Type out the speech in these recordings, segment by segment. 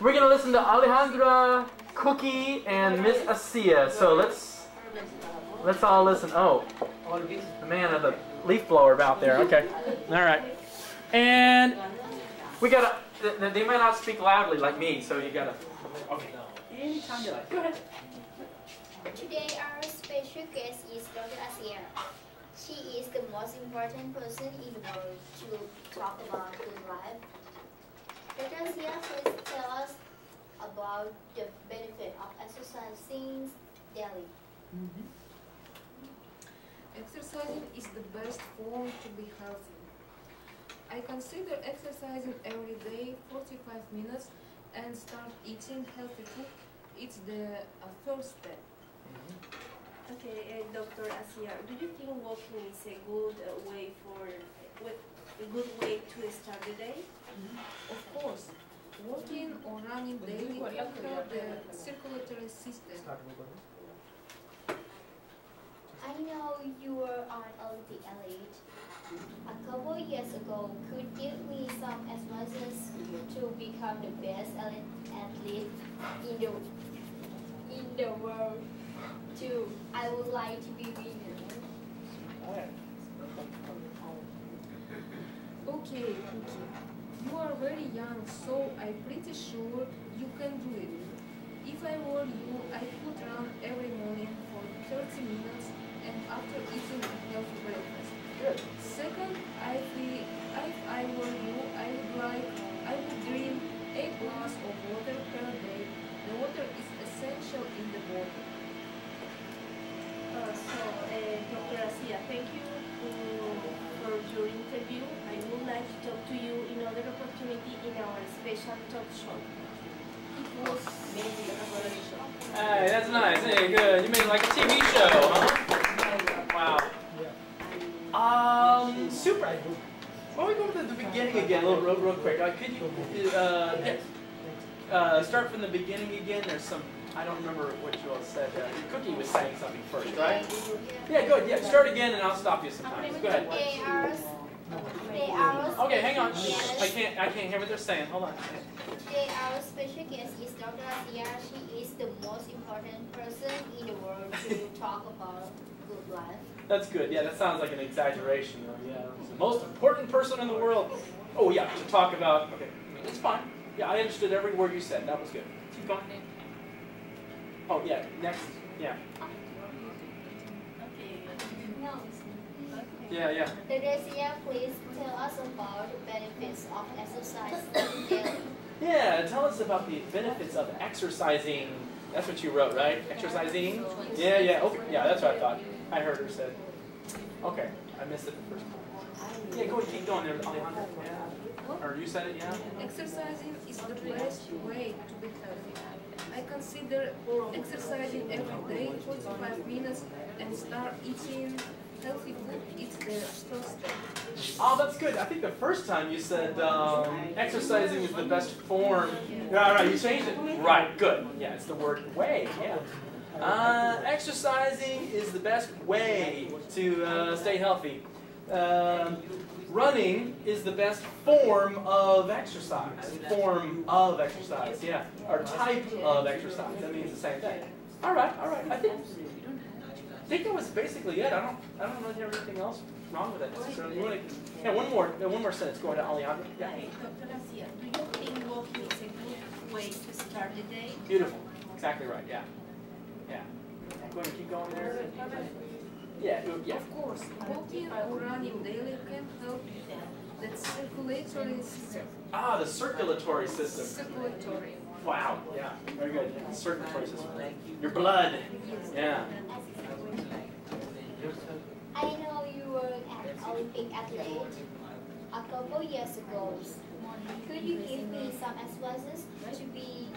we're gonna listen to Alejandra, Cookie, and Miss Asia. So let's let's all listen. Oh, the man of the leaf blower out there. Okay, all right. And we gotta. th- They might not speak loudly like me, so you gotta. Okay. Anytime you like. Go ahead. Today our special guest is Dr. Asia. She is the most important person in the world to talk about good life. Dr. Asia, please tell us about the benefit of exercising daily. Exercising is the best form to be healthy. I consider exercising every day 45 minutes and start eating healthy food. It's the uh, first step. Okay, uh, Dr. Asia, do you think walking is a good uh, way for what- a good way to start the day? Mm-hmm. Of course, walking or running daily can help the circulatory system. I know you are an Olympic athlete. A couple years ago, could give me some advices to become the best athlete in the in the world. Too, I would like to be winner. Okay, okay. You are very young, so I'm pretty sure you can do it. If I were you, I could run every morning for 30 minutes and after eating a healthy breakfast. Second, I feel if I were you, I would like I would drink 8 glass of water per day. The water is essential in the body. Uh, so, uh, Dr. Asia, thank you for your interview. I would like to talk to you in other opportunity in our special talk show. It was maybe a pleasure. Hey, that's nice. Hey, good. You made like a TV show, huh? Wow. Um, super. Why don't we go to the beginning again, a little, real, real quick? Uh, could you uh, uh, start from the beginning again? There's some. I don't remember what you all said. Uh, Cookie was saying something first, right? Yeah, good. Yeah, start again, and I'll stop you sometimes. Go ahead. They are they are Okay, hang on. I can't. I can't hear what they're saying. Hold on. Today our special guest is Dr. Asia. She is the most important person in the world to talk about good life. That's good. Yeah, that sounds like an exaggeration, though. Yeah, the most important person in the world. Oh yeah, to talk about. Okay, it's fine. Yeah, I understood every word you said. That was good. Keep going. Oh yeah, next. Yeah, Okay. No. yeah, yeah. Dr. Asia, please tell us about the benefits of exercise daily. Yeah, tell us about the benefits of exercising. That's what you wrote, right? Exercising. Yeah, yeah. Okay, yeah, that's what I thought. I heard her said. Okay, I missed it the first time. Yeah, go ahead, keep going there, Alejandro. Yeah. Or you said it, yeah. Exercising is the best way to be healthy. I consider exercising every day 45 minutes and start eating healthy food. It's the first step. Oh, that's good. I think the first time you said um, exercising is the best form. Right, right. You changed it. Right. Good. Yeah, it's the word way. Yeah. Uh, exercising is the best way to uh, stay healthy. Um, running is the best form of exercise. Form of exercise. Yeah. Or type of exercise. That means the same thing. All right. All right. I think. I think that was basically it. I don't. I don't really have anything else wrong with it. So you want to? Yeah. One more. One more sentence. Go ahead, Alejandro. Yeah. Dr. Asia, do you think walking is a good way to start the day? Beautiful. Exactly right. Yeah. Yeah. Go ahead and keep going there. Yeah. Yeah. Of course, walking or running daily can help the circulatory system. Ah, the circulatory system. Circulatory. Wow. Yeah. Very good. Yeah. Circulatory system. Your blood. Yeah. I know you were an Olympic athlete a couple years ago. Could you give me some advices to be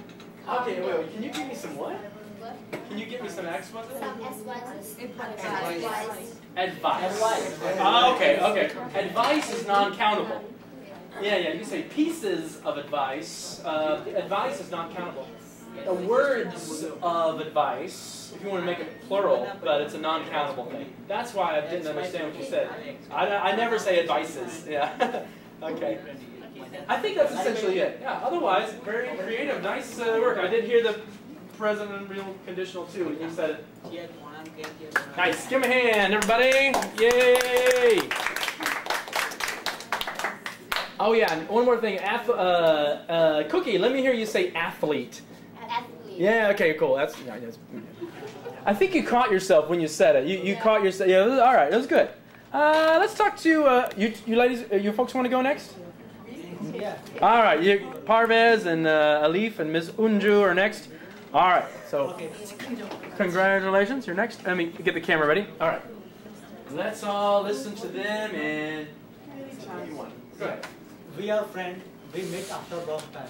Okay. Wait. wait. Can you give me some what? What? Can you give me some exposition? Some advices. Advice. Advice. Advice. Ah, okay, okay. Advice is non-countable. Yeah, yeah. You say pieces of advice. Uh, advice is non-countable. The words of advice, if you want to make it plural, but it's a non-countable thing. That's why I didn't understand what you said. I, I never say advices. Yeah. okay. I think that's essentially it. Yeah. Otherwise, very creative. Nice uh, work. I did hear the present real conditional too when you said it. Nice. Give him a hand, everybody. Yay! Oh yeah, and one more thing. Ath- uh, uh, Cookie, let me hear you say athlete. Athlete. Yeah. Okay. Cool. That's. Yeah, that's I think you caught yourself when you said it. You, you caught yourself. Yeah. All right. That was good. Uh, let's talk to uh, you. You ladies. Uh, you folks want to go next? Yeah. All right. You, Parvez and uh, Alif and Ms. Unju are next. All right. So. Okay. Congratulations, you're next. Let me get the camera ready. All right. Let's all listen to them and anytime you want. Go ahead. We are friends. We met after a long time.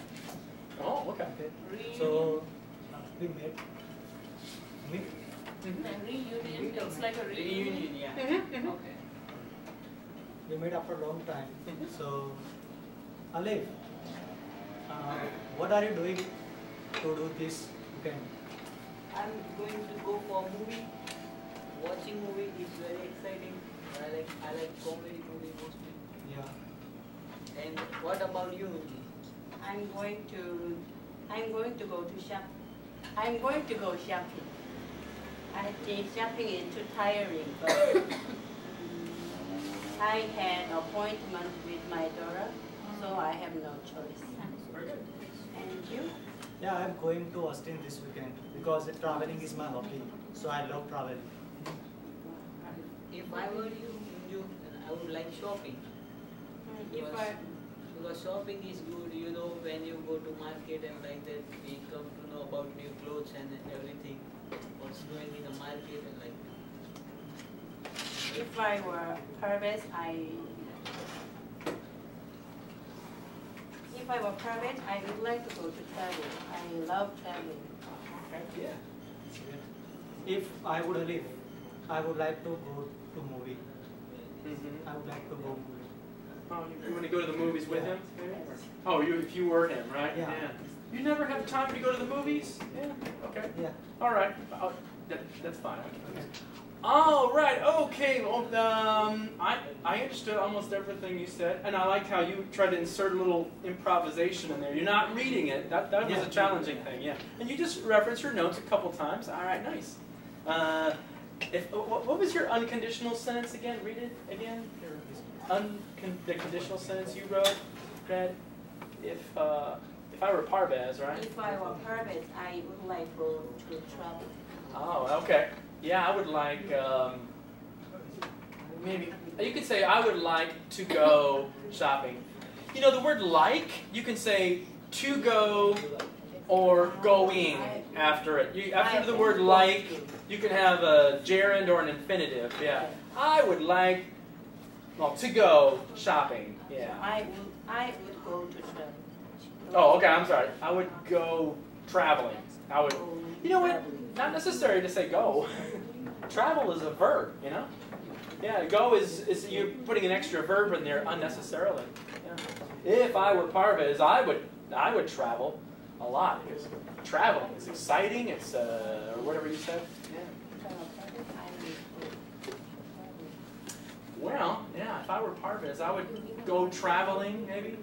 Oh, okay. Okay. So we met. Meet. And reunion, it's like a reunion. reunion yeah. Mm-hmm. Okay. We met after a long time. So, Alif, uh, what are you doing to do this weekend? I'm going to go for a movie. Watching movie is very exciting. I like I like comedy movie mostly. Yeah. And what about you? I'm going to, I'm going to go to shop. I'm going to go shopping. I think shopping is too tiring, but I had appointment with my daughter, so I have no choice. And you? Yeah, I'm going to Austin this weekend because traveling is my hobby. So I love traveling. If I were you, you I would like shopping. Hmm, if I, Because shopping is good, you know, when you go to market and like that, we come to know about new clothes and everything, what's going in the market and like if I were Parvez, I, if I were Parvez, I would like to go to travel. I love traveling. Yeah. If I would live, I would like to go to movie. Mm-hmm. I would like to go movie. Oh, you, you want to go to the movies with him? Oh, you if you were him, right? Yeah. You never have time to go to the movies? Yeah. Okay. Yeah. All right. Oh, that, that's fine. All right. Okay. Well, um, I I understood almost everything you said, and I liked how you tried to insert a little improvisation in there. You're not reading it. That that was Yeah. a challenging thing. Yeah. And you just referenced your notes a couple times. All right. Nice. Uh, if what, what was your unconditional sentence again? Read it again. Uncon- the conditional sentence you wrote, Greg. If uh, if I were Parvez, right? If I were Parvez, I would like go to travel. Oh, okay. Yeah, I would like um, maybe you could say I would like to go shopping. You know, the word like you can say to go or going after it. You, after the word like, you can have a gerund or an infinitive. Yeah, I would like well to go shopping. Yeah. I would, I would go to travel. Oh, okay. I'm sorry. I would go traveling. I would. You know what? Not necessary to say go. Travel is a verb, you know? Yeah, go is, is you're putting an extra verb in there unnecessarily. Yeah. If I were Parvez, I would I would travel a lot because traveling is exciting. It's uh, or whatever you said. Yeah. Well, yeah. If I were Parvez, I would go traveling. Maybe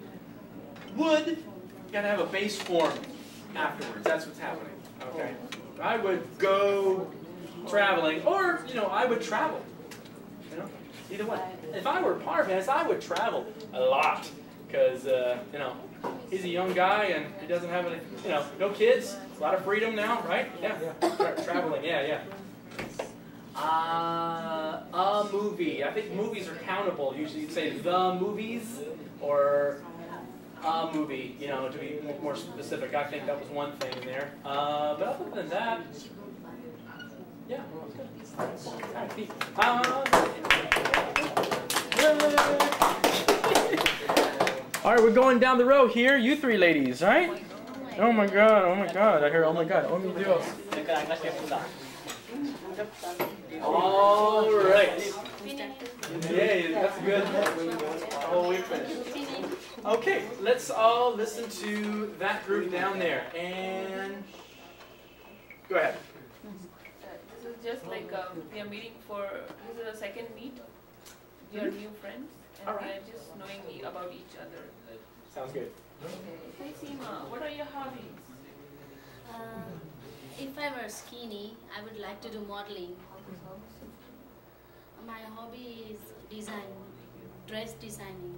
would. Gotta have a base form afterwards. That's what's happening. Okay. I would go traveling, or you know, I would travel. You know, either way. If I were Parvez, I would travel a lot because uh, you know he's a young guy and he doesn't have any, you know, no kids, a lot of freedom now, right? Yeah, Tra- traveling. Yeah, yeah. Uh, a movie. I think movies are countable. Usually, you'd say the movies or a movie, you know, to be more specific. I think that was one thing in there. Uh, but other than that, yeah. Uh. All right, we're going down the row here. You three ladies, right? Oh my god, oh my god. I hear, oh my god. Oh my Dios. All right. Yay, that's good. Oh, we finished. Okay, let's all listen to that group down there. And go ahead. This is just like um, we are meeting for this is a second meet. We are new friends and we Alright. are just knowing e- about each other. Sounds good. Okay. Hey Seema, what are your hobbies? Uh, if I were skinny, I would like to do modeling. My hobby is design, dress designing.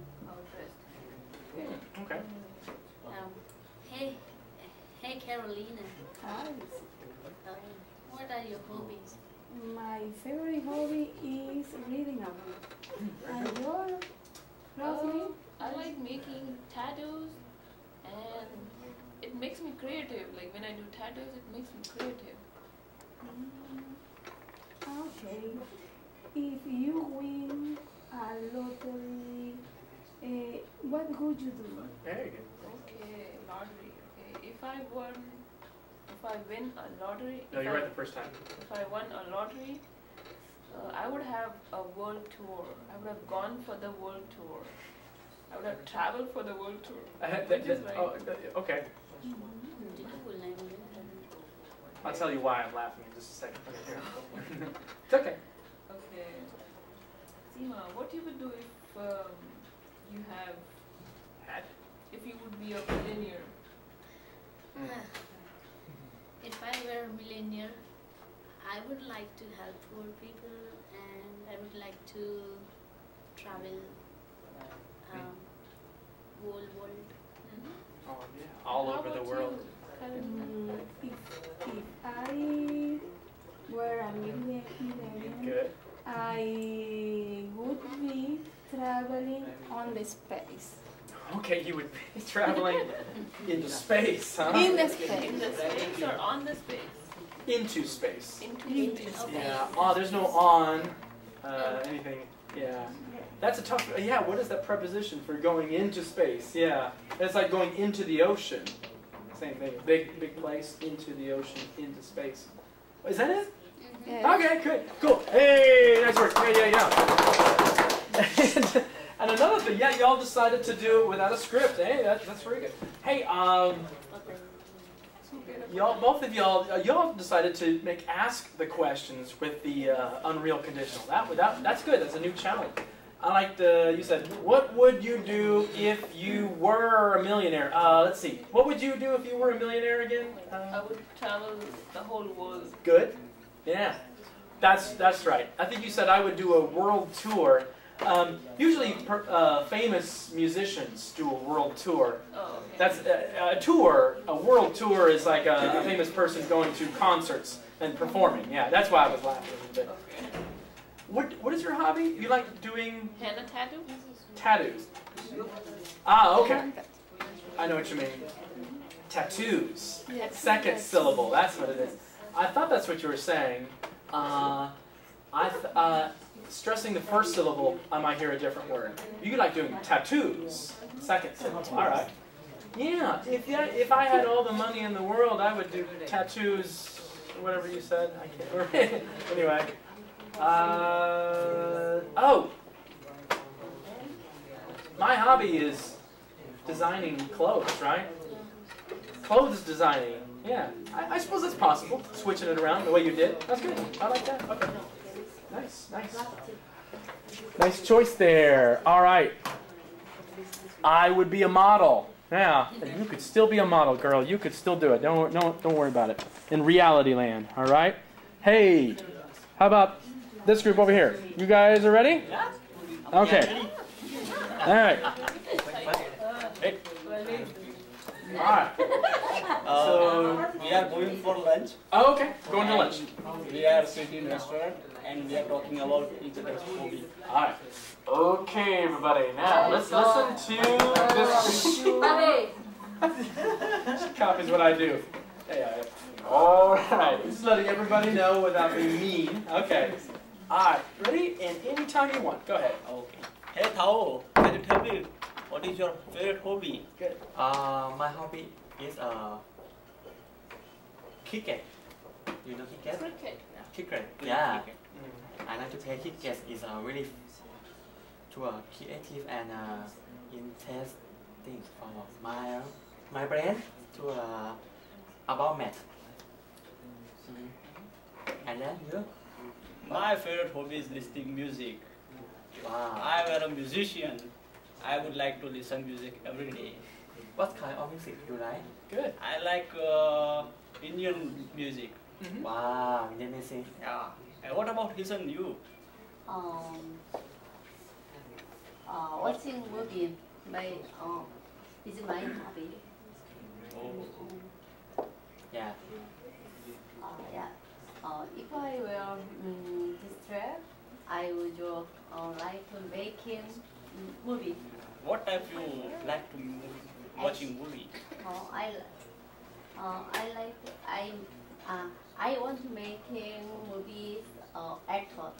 Okay. Um, hey, hey Carolina, Hi. um, what are your hobbies? My favorite hobby is reading a book. And your Rosalie? Oh, I like making tattoos and it makes me creative. Like when I do tattoos, it makes me creative. Okay. If you win a lottery, uh, what would you do? Very good. Okay, lottery. Okay, if I won, if I win a lottery, No, if you're I, right the first time. if I won a lottery, uh, I would have a world tour. I would have gone for the world tour. I would have traveled for the world tour. Uh, that- Which is that- very oh, good. uh, okay. I'll tell you why I'm laughing in just a second. Okay, it's okay. Okay. Seema, what you would do if um, you have, Had. if you would be a millionaire? Mm. If I were a millionaire, I would like to help poor people and I would like to travel um, whole world. Oh, yeah. All How over the world. you, Karen? Mm, if, if I were a millionaire, Good. I would be traveling on the space. Okay, you would be traveling into space, huh? In the In space. the space or on the space? Into space. Into space. Yeah. Oh, there's no on. Uh, anything. Yeah. That's a tough. Yeah. What is that preposition for going into space? Yeah. It's like going into the ocean. Same thing. Big, big place into the ocean, into space. Is that it? Yes. Okay, good, cool. Hey, nice work. Yeah, yeah, yeah. And, and another thing, yeah, y'all decided to do it without a script. Hey, that, that's very good. Hey, um, y'all, both of y'all, uh, y'all decided to make ask the questions with the uh, Unreal conditional. That, that that's good. That's a new challenge. I like the. You said, what would you do if you were a millionaire? Uh, let's see. What would you do if you were a millionaire again? I Uh, would travel the whole world. good. Yeah, that's that's right. I think you said I would do a world tour. Um, usually, uh, famous musicians do a world tour. Oh, okay. That's a, a tour. A world tour is like a, a famous person going to concerts and performing. Yeah, that's why I was laughing a little bit. Okay. What What is your hobby? You like doing Henna tattoo? tattoos? Ah, okay. I know what you mean. Tattoos. Yes. Second syllable. That's what it is. I thought that's what you were saying. Uh, I uh, stressing the first syllable, I might hear a different word. You like doing tattoos. Second syllable. All right. Yeah. If if I had all the money in the world, I would do tattoos. Whatever you said. I can't anyway. Uh, oh. My hobby is designing clothes, right? Clothes designing. Yeah, I, I suppose that's possible. Switching it around the way you did. That's good. I like that. Okay. Nice, nice. Nice choice there. All right. I would be a model. Yeah, you could still be a model, girl. You could still do it. Don't don't don't worry about it. In reality land. All right. Hey, how about this group over here? You guys are ready? Okay. All right. Hey. All right. Uh, we are going for lunch. Oh, okay. Going to lunch. We are sitting in restaurant and we are talking about each other's hobby. All right. Okay, everybody. Now let's listen to this. she copies what I do. Hey, I, all right. Just letting everybody know without being mean. Okay. All right. Ready? And anytime you want. Go ahead. Okay. Hey Tao, can you tell me what is your favorite hobby? Good. Uh, my hobby is uh, cricket. You know cricket? Cricket. Cricket. Yeah. I like to play cricket. It's a really to uh, creative and uh, interesting for my my brain to uh, about math. Mhm. And then you? My favorite hobby is listening music. Wow. I am a musician. I would like to listen music every day. What kind of music do you like? Good. I like uh, Indian music. Mhm. Wow, Indian music. Yeah. And what about his and you? Um, uh, watching movie my uh, is my hobby. Oh, Yeah. Uh, yeah. Uh, if I were um, distracted, I would uh, like to making mm, movie. what type you like to movie, watching movie? Uh, I uh, I like I uh, I want to making movies uh, actor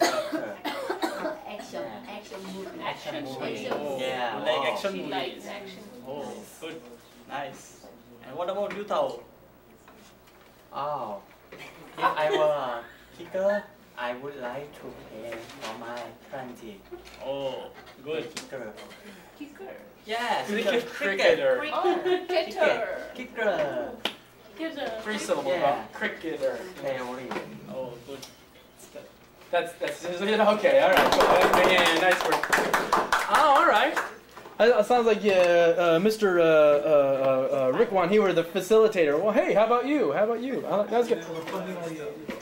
Actor. uh, action Yeah. action movie. Action movie. Action movie. Yeah. You like wow. action She movies? likes action. Oh, good, nice. And what about you, Tao? Oh, if I were a kicker, I would like to play for my country. Oh, good. Kicker. Kicker. Yes, Cricket, cricket. cricketer. Oh, cricketer. Kicker. Three syllables. Yeah. about Cricketer. Theory. Oh, good. That's that's okay. All right. Cool. Yeah, nice work. Oh, all right. That sounds like uh, uh, Mr. Uh, uh, uh, uh, Rick Wan. He were the facilitator. Well, hey, how about you? How about you? I That's good.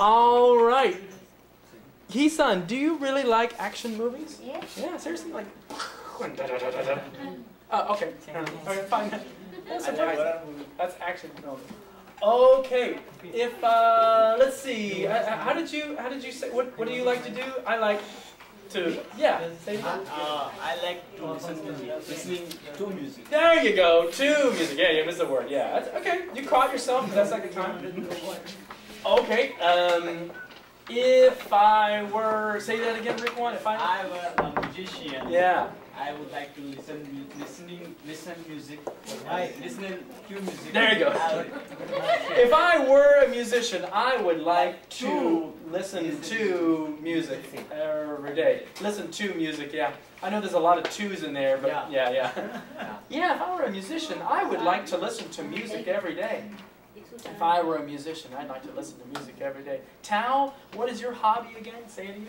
All right. He-san, do you really like action movies? Yeah. Yeah, seriously, like. Oh, okay. Okay, fine. That's. That's action film. Okay. If uh, let's see. Uh, uh, how did you how did you say what what do you like to do? I like to yeah. Say it. Uh, I like to listen music, listening to music. There you go. To music. Yeah, you missed the word. Yeah. That's, okay. You caught yourself that second time. Okay. Um, if I were say that again, Rick. One. If I. I were a musician. Yeah. I would like to listen, listening, listen music, Right. listening to music. There you go. If I were a musician, I would like to listen to music every day. Listen to music, yeah. I know there's a lot of twos in there, but yeah, yeah. Yeah, if I were a musician, I would like to listen to music every day. If I were a musician, I'd like to listen to music every day. Tao, what is your hobby again? Say it again.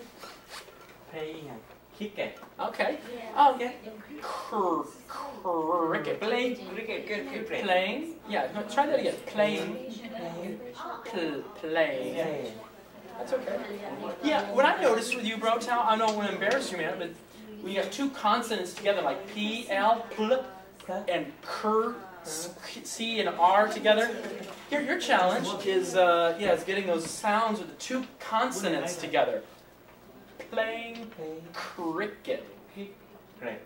Playing cricket. Okay. Yeah. Um, cr- cricket. Playing cricket. cricket. Playing. Yeah, no, try that again. Playing. Pl- playing. Play. That's okay. Yeah, what I noticed with you, bro, Tao, I don't want to embarrass you, man, but when you have two consonants together, like P, L, pl, and cur, s- C, and R together, your, your challenge is, uh, yeah, is getting those sounds with the two consonants together. Playing cricket. Great.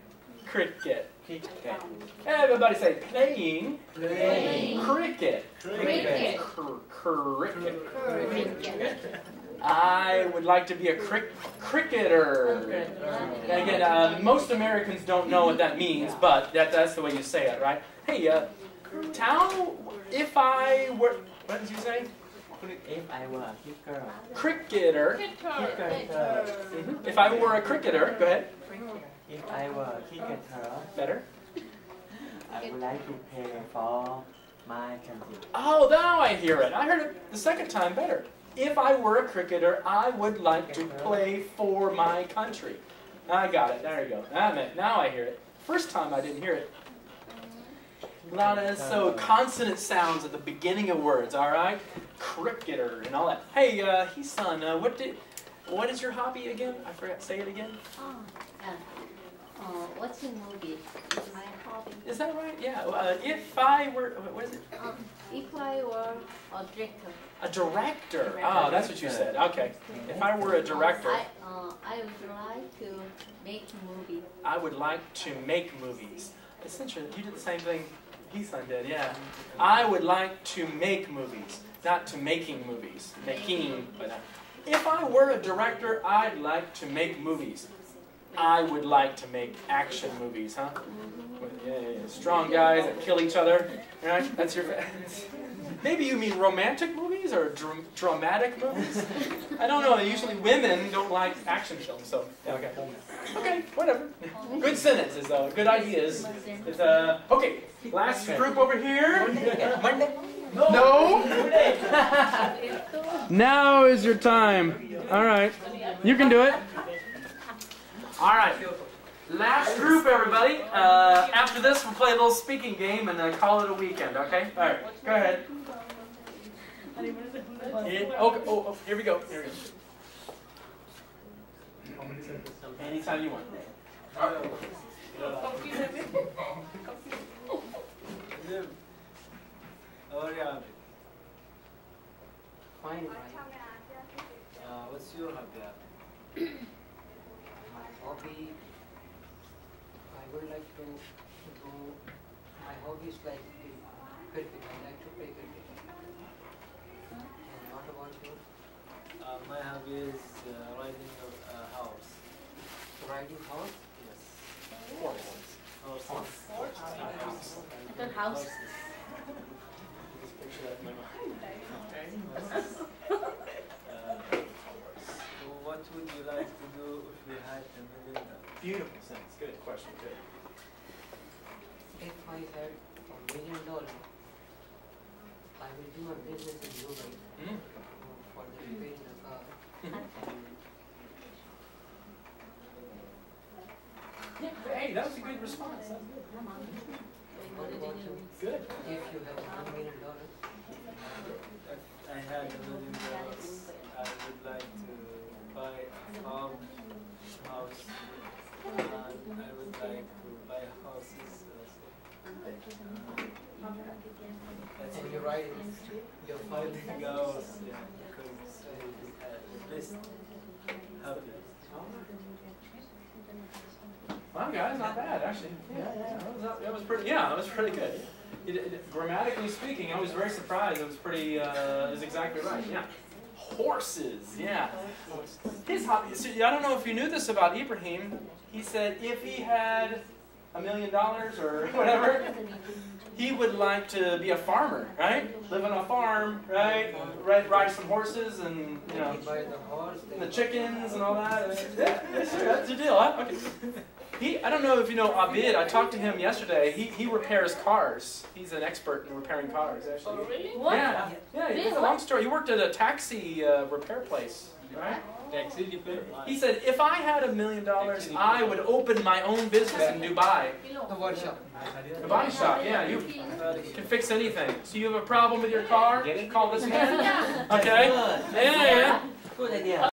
Cricket. Cricket. Everybody say playing, Playing. cricket. Cricket. Cricket. Cricket. I would like to be a crick cricketer. And again, uh, most Americans don't know what that means, but that, that's the way you say it, right? Hey, uh, Tao, if I were, what did you say? If I were a kicker. Cricketer. Cricketer. Mhm. If I were a cricketer, go ahead. If I were a cricketer, Better. I would like to play for my country. Oh, now I hear it. I heard it the second time better. If I were a cricketer, I would like to play for my country. I got it. There you go. Ah, man, now I hear it. First time I didn't hear it. A lot of so consonant sounds at the beginning of words. All right, cricketer and all that. Hey, uh, he son, uh, what did, what is your hobby again? I forgot. Say it again. Oh, yeah. Uh, watching movie is my hobby. Is that right? Yeah. Uh, if I were, what is it? Um, if I were a director. A director. Oh, that's what you said. Okay. If I were a director. I, uh, I would like to make movies. I would like to make movies. It's interesting. You did the same thing he son did, yeah. I would like to make movies, not to making movies. Making, but uh, if I were a director, I'd like to make movies. I would like to make action movies, huh? With, yeah, yeah, yeah. Strong guys that kill each other, right? That's your. Maybe you mean romantic movies or dram- dramatic movies? I don't know. Usually women don't like action films, so yeah, okay. Okay, whatever. Good sentences, though. Good ideas. Uh, okay, last group over here. No. Now is your time. All right, you can do it. All right. Last group, everybody. Uh, after this, we'll play a little speaking game and uh, call it a weekend, okay? All right, go ahead. It- oh, oh, oh, here we go. Here we go. Anytime you want. Liv, how are you? Fine, Uh, what's your hobby? My hobby, I would like to do, my hobby is like cricket. I like to play cricket. And what about you? Uh, my hobby is uh, riding a uh, horse. Riding horse? Yes. Horse. Horse. Horse. Horse. I thought house. Just picture that in my mind. Uh, if you had a million dollars? Beautiful sense. Good question. Good. If I had a million dollars, I will do a business in Dubai Mm. for the repairing the car. Yeah, hey, that was a good response. That was good. What about you? Good. If you have one million dollars, I had a million dollars, I would like to a house, and I would like to buy houses also. That's and oh, uh, you're right, You're finding out, yeah, because I will uh, at least happy. Wow, guys, not bad actually. Yeah, yeah, that was, that was pretty. Yeah, that was pretty good. It, it, grammatically speaking, I was very surprised. It was pretty. Uh, it was exactly right. Yeah. Horses. Yeah. His hobby. So, I don't know if you knew this about Ibrahim. He said if he had a million dollars or whatever, he would like to be a farmer, right? Live on a farm, right? Ride, ride some horses and you know the horse, and the then chickens and all that. Yeah, yeah, sure, that's the deal. Huh? Okay. He, I don't know if you know Abid. I talked to him yesterday. He, he repairs cars. He's an expert in repairing cars, actually. Oh, really? What? Yeah, yeah. Really? It's a long story. He worked at a taxi uh, repair place, right? Taxi repair. He said, if I had a million dollars, I would open my own business in Dubai. the workshop. A body shop, yeah. You can fix anything. So you have a problem with your car? Call this man. Okay. Yeah, yeah. Good idea.